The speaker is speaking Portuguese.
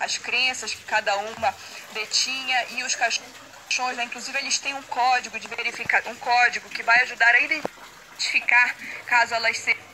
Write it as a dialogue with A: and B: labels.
A: as crenças que cada uma detinha e os caixões, né? inclusive eles têm um código de verificar, um código que vai ajudar a identificar caso elas sejam